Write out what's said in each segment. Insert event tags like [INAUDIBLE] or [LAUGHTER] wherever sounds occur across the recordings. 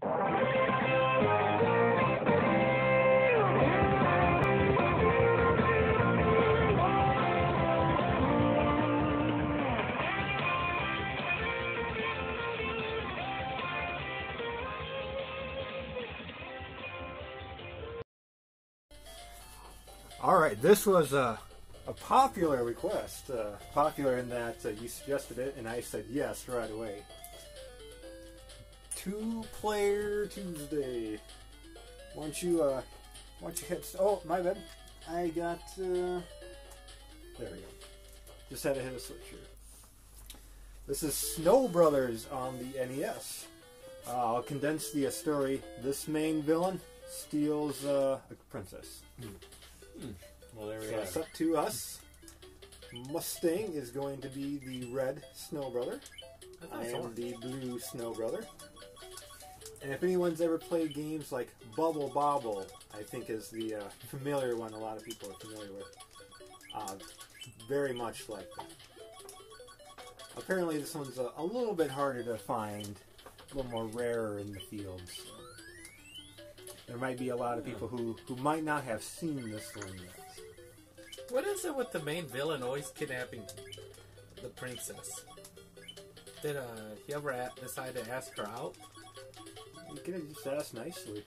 All right, this was a, a popular request. Uh, popular in that uh, you suggested it, and I said yes right away. Two player Tuesday. Why don't you, uh, why don't you hit? Oh, my bad. I got. Uh, there we go. Just had to hit a switch here. This is Snow Brothers on the NES. Uh, I'll condense the story. This main villain steals uh, a princess. Well, there we So have it's up to us. Mustang is going to be the red Snow Brother. I am the blue Snow Brother. And if anyone's ever played games like Bubble Bobble, I think is the uh, [LAUGHS] familiar one a lot of people are familiar with. Uh, very much like that. Apparently, this one's a, a little bit harder to find, a little more rarer in the fields. There might be a lot of people who, who might not have seen this one yet. What is it with the main villain always kidnapping the princess? Did uh, he ever a- decide to ask her out? You could have just asked nicely.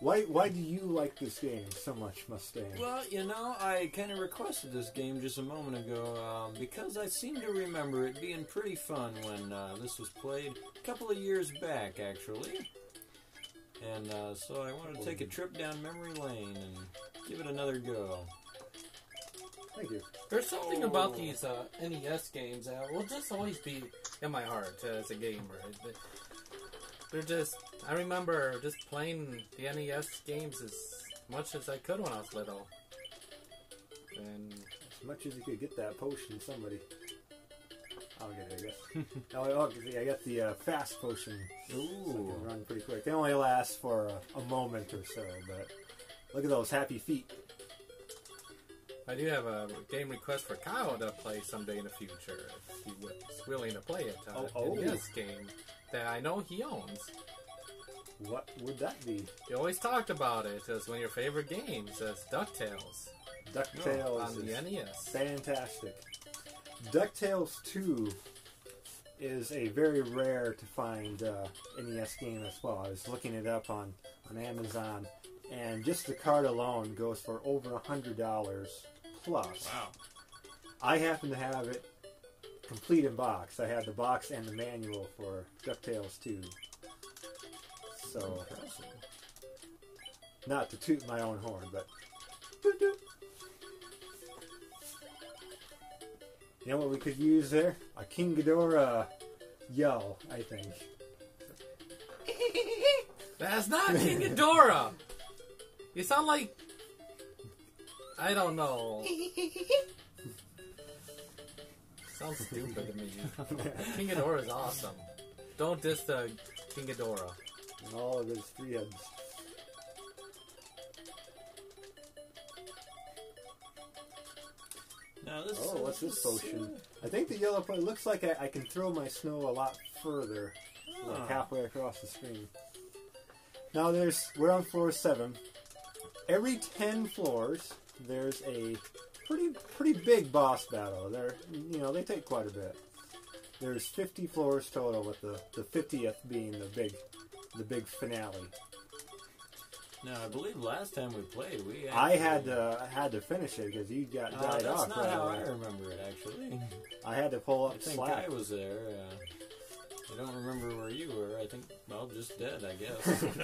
Why why do you like this game so much, Mustang? Well, you know, I kind of requested this game just a moment ago uh, because I seem to remember it being pretty fun when uh, this was played a couple of years back, actually. And uh, so I wanted to take a trip down memory lane and give it another go. Thank you. There's something Oh. about these uh, NES games that will just always be in my heart uh, as a gamer. They- They're just. I remember just playing the NES games as much as I could when I was little. And As much as you could get that potion, somebody. I'll get it, I guess. oh, oh, I got the uh, fast potion. So Ooh. can run pretty quick. They only last for a, a moment or so, but look at those happy feet. I do have a game request for Kyle to play someday in the future if he was willing to play it. Uh, Oh, oh. NES game that I know he owns. What would that be? You always talked about it as one of your favorite games as DuckTales DuckTales on the NES. fantastic. DuckTales 2 is a very rare to find uh, NES game as well. I was looking it up on, on Amazon, and just the card alone goes for over a hundred dollars plus. Wow. I happen to have it complete in box. I have the box and the manual for DuckTales 2. So, not to toot my own horn, but. doot doot. You know what we could use there? A King Ghidorah yell, I think. [LAUGHS] That's not King Ghidorah. You sound like I don't know. [LAUGHS] Sounds stupid to me. King Ghidorah is awesome. Don't diss the King Ghidorah. And all of his three heads. Now this. Oh, what's this potion? I think the yellow point looks like I, I can throw my snow a lot further, like Ah. halfway across the screen. Now there's we're on floor seven. Every ten floors, there's a pretty pretty big boss battle. They're you know they take quite a bit. There's 50 floors total, with the the 50th being the big the big finale. Now I believe last time we played, we. I had to I had to finish it because you got Uh, died that's off. not right how away. I remember it, actually. [LAUGHS] I had to pull I up think slack. I was there. Uh, I don't remember where you were. I think, well, just dead, I guess. [LAUGHS]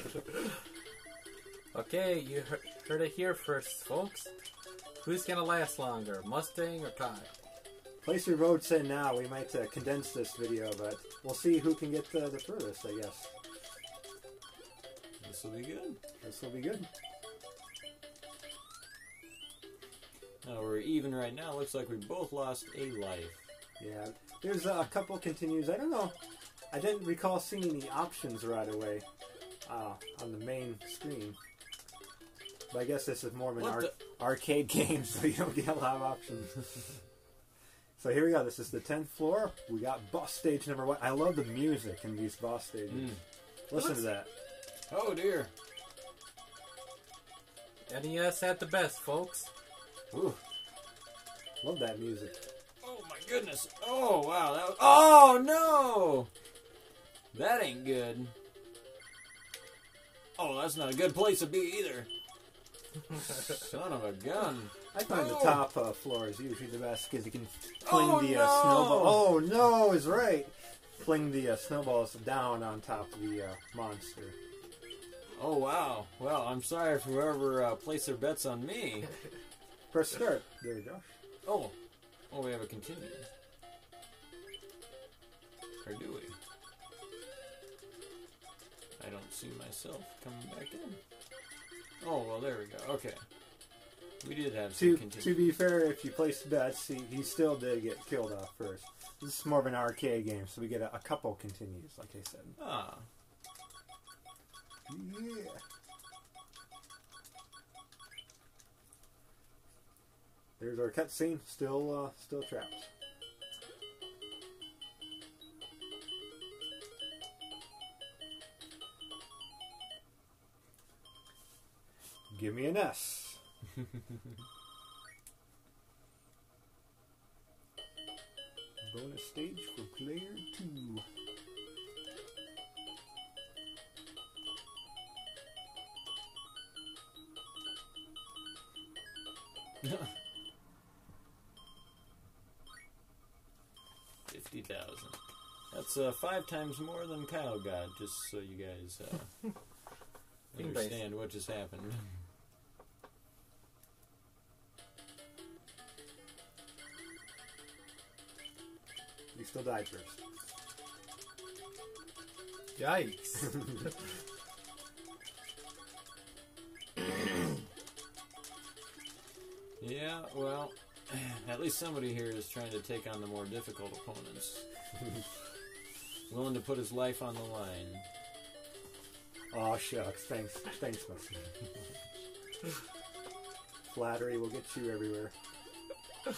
Okay, you he- heard it here first, folks. Who's gonna last longer, Mustang or Kyle? Place your votes in now. We might uh, condense this video, but we'll see who can get uh, the furthest. I guess this will be good. this will be good. Now we're even right now. Looks like we both lost a life. Yeah, there's a couple continues. I don't know. I didn't recall seeing the options right away uh, on the main screen. But I guess this is more of an ar- arcade [LAUGHS] game, so you don't get a lot of options. [LAUGHS] So here we go. This is the tenth floor. We got boss stage number one. I love the music in these boss stages. Mm. Listen to that. Oh dear. NES at the best, folks. Ooh. Love that music. Oh my goodness. Oh wow. That was, oh no. That ain't good. Oh, that's not a good place to be either. [LAUGHS] Son of a gun. I find Oh. the top uh, floor is usually the best because you can fling Oh, the uh, no. snowball. Oh no, is right. Fling the uh, snowballs down on top of the uh, monster. Oh wow. Well, I'm sorry for whoever uh, placed their bets on me. [LAUGHS] Press start. There you go. Oh. Oh, we have a continue. Or do we? I don't see myself coming back in. Oh, well, there we go. Okay. We did have To, continue. to be fair, if you placed bets, he, he still did get killed off first. This is more of an arcade game, so we get a, a couple continues, like I said. Ah. Yeah. There's our cutscene. Still, uh, still trapped. Give me an S. [LAUGHS] Bonus stage for player two. Fifty thousand. That's uh, five times more than Kyle got. Just so you guys uh, [LAUGHS] understand what just happened. You still died first. Yikes. [LAUGHS] Yeah, well, [SIGHS] at least somebody here is trying to take on the more difficult opponents. [LAUGHS] Willing to put his life on the line. Oh shucks, thanks, thanks, Muskie. [LAUGHS] Flattery will get you everywhere. Oh.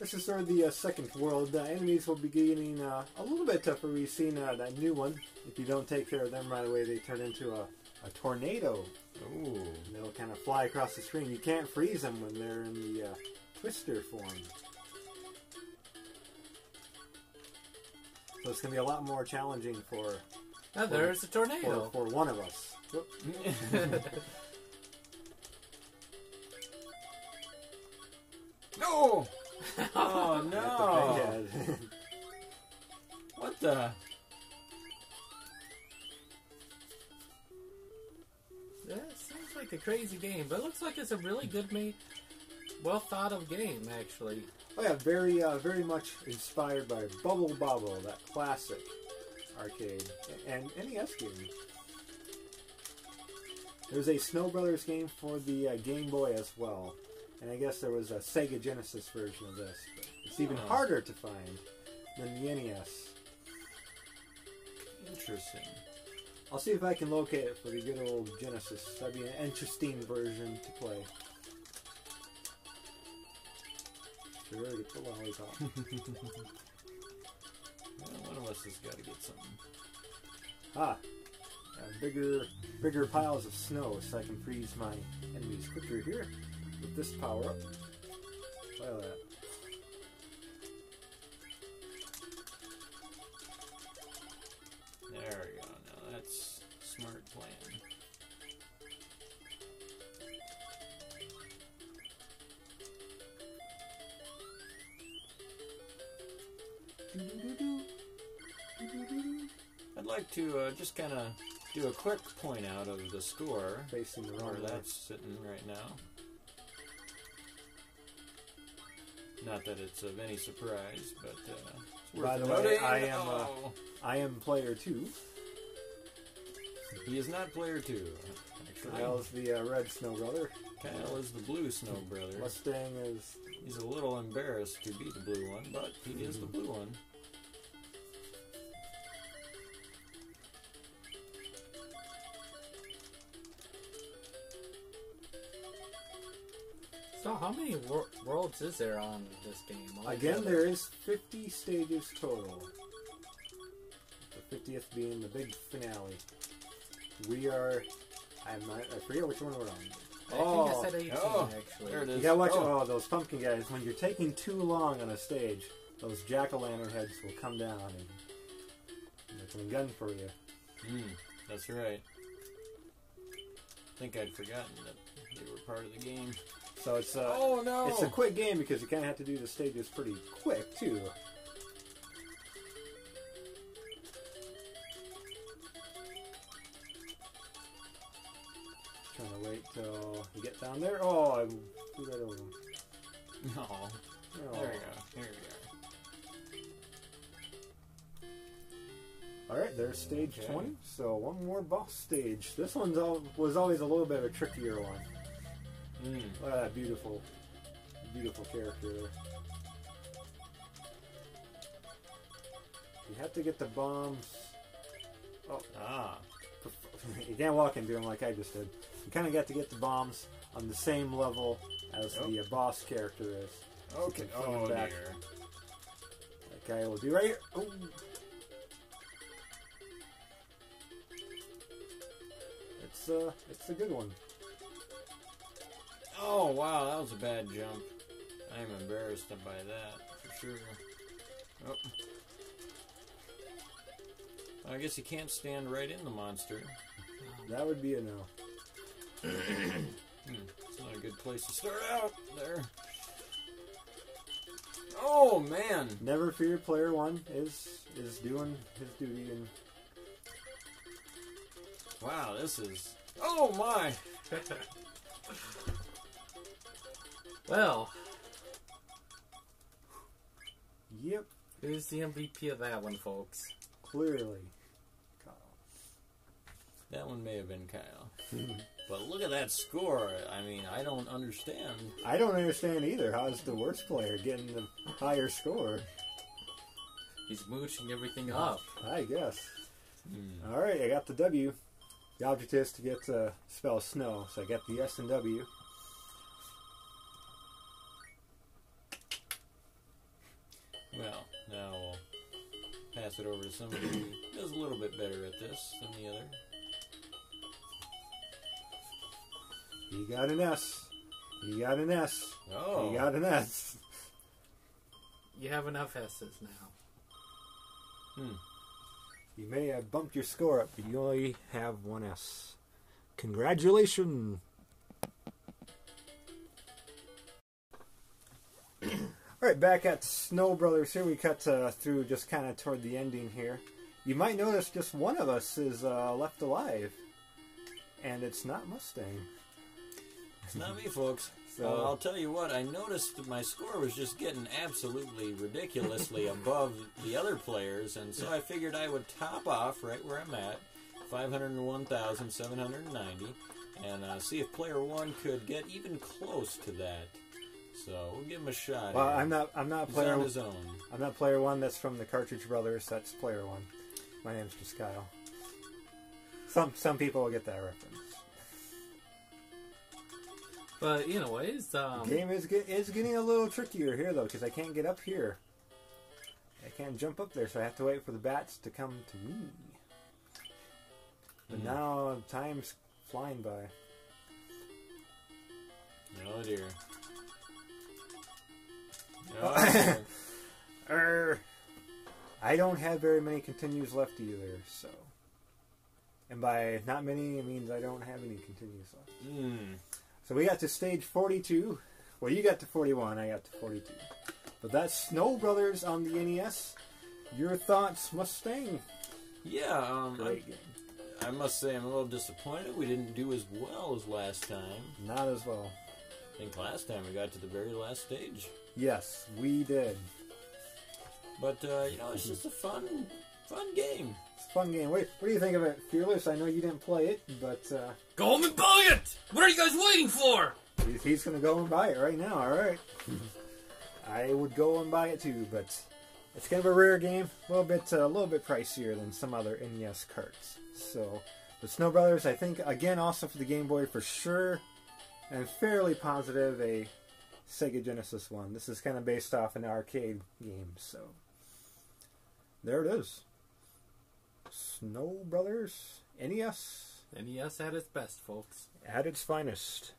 This is sort of the uh, second world. Uh, enemies will be getting uh, a little bit tougher. We've seen uh, that new one. If you don't take care of them right away, they turn into a, a tornado. Ooh. And they'll kind of fly across the screen. You can't freeze them when they're in the uh, twister form. So it's going to be a lot more challenging for Now there's a tornado. for one of us. [LAUGHS] No! [LAUGHS] Oh At the no! [LAUGHS] What the? Like a crazy game, but it looks like it's a really good made, well thought of game, actually. Oh yeah, very uh, very much inspired by Bubble Bobble, that classic arcade and NES game. There's a Snow Brothers game for the uh, Game Boy as well, and I guess there was a Sega Genesis version of this. But it's even Oh. harder to find than the NES. Interesting. I'll see if I can locate it for the good old Genesis. That'd be an interesting version to play. Sure, get the lollipop. [LAUGHS] Well, one of us has got to get something. Ah, uh, bigger, bigger piles of snow, so I can freeze my enemies quicker here with this power up. Try that. Like to uh, just kind of do a quick point out of the score Facing the where wrong way. that's sitting right now. Not that it's of any surprise, but uh, By the way. I am, uh, Oh, I am player two. he is not player two. Actually, Kyle's the uh, red snow brother. Kyle is the blue snow brother. Mustang is. He's a little embarrassed to be the blue one, but he is the blue one. How many wor- worlds is there on this game? Again, there is 50 stages total. The 50th being the big finale. We are. I'm not, I forget which one we're on. I Oh, think I said 18 oh, actually. there it You gotta watch Oh. oh, those pumpkin guys. When you're taking too long on a stage, those jack o' lantern heads will come down and they can gun for you. Mm, that's right. I think I'd forgotten that they were part of the game. So it's uh, oh no! it's a quick game because you kind of have to do the stages pretty quick too. Trying to wait till you get down there. Oh, I threw that over. no. Oh. There we go. Here we All right, there's stage Okay. 20. So one more boss stage. This one's al- was always a little bit of a trickier one. Mm. Look at that beautiful, beautiful character there. You have to get the bombs. Oh, Ah. [LAUGHS] you can't walk into them like I just did. You kind of got to get the bombs on the same level as Oh. the uh, boss character is. Okay. can fling Oh back. dear. That guy will do right here. Ooh. It's uh, it's a good one. Oh wow, that was a bad jump. I'm embarrassed by that for sure. Oh. I guess you can't stand right in the monster. That would be a no. Hmm, It's not a good place to start out there. Oh man! Never fear, player one is is doing his duty and Wow, this is. Oh my! [LAUGHS] well, yep, who's the MVP of that one, folks? clearly. Kyle. That one may have been Kyle. but look at that score. I mean, I don't understand. I don't understand either. How's the worst player getting the higher score? He's mooching everything up. I guess. Hmm. All right, I got the W. The object is to get uh, spell snow, so I got the S and W. it over to somebody who does a little bit better at this than the other. You got an S. You got an S. Oh, You got an S. You have enough S's now. hmm. You may have bumped your score up, but you only have one S. Congratulations. Back at Snow Brothers here. We cut uh, through just kind of toward the ending here. You might notice just one of us is uh, left alive, and it's not Mustang. It's not me, folks. [LAUGHS] So- Uh, I'll tell you what, I noticed that my score was just getting absolutely ridiculously [LAUGHS] above the other players, and so I figured I would top off right where I'm at, 501,790, and uh, see if player one could get even close to that. So we'll give him a shot. Well, here. I'm not. I'm not He's player. on his own. I'm not player one. That's from the Cartridge Brothers. That's player one. My name's just Kyle. Some some people will get that reference. But anyways, um, Game is get, is getting a little trickier here though because I can't get up here. I can't jump up there, so I have to wait for the bats to come to me. But Hmm. now time's flying by. Oh dear. Oh. [LAUGHS] Err. I don't have very many continues left either, so. And by not many, it means I don't have any continues left. Hmm. So we got to stage 42. Well, you got to 41, I got to 42. But that's Snow Brothers on the NES. Your thoughts, Mustang? Yeah, um, Great game. I must say I'm a little disappointed we didn't do as well as last time. Not as well. I think last time we got to the very last stage. Yes, we did. But uh, you know, it's just a fun, fun game. It's a fun game. What, what do you think of it, Fearless? I know you didn't play it, but uh, go home and buy it. What are you guys waiting for? he- he's going to go and buy it right now. All right. [LAUGHS] I would go and buy it too, but it's kind of a rare game. A little bit, uh, a little bit pricier than some other NES carts. So, the Snow Brothers, I think, again, also for the Game Boy for sure. I'm fairly positive a Sega Genesis one. This is kind of based off an arcade game, so there it is. Snow Brothers NES NES at its best, folks. at its finest.